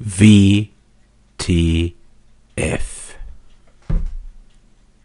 V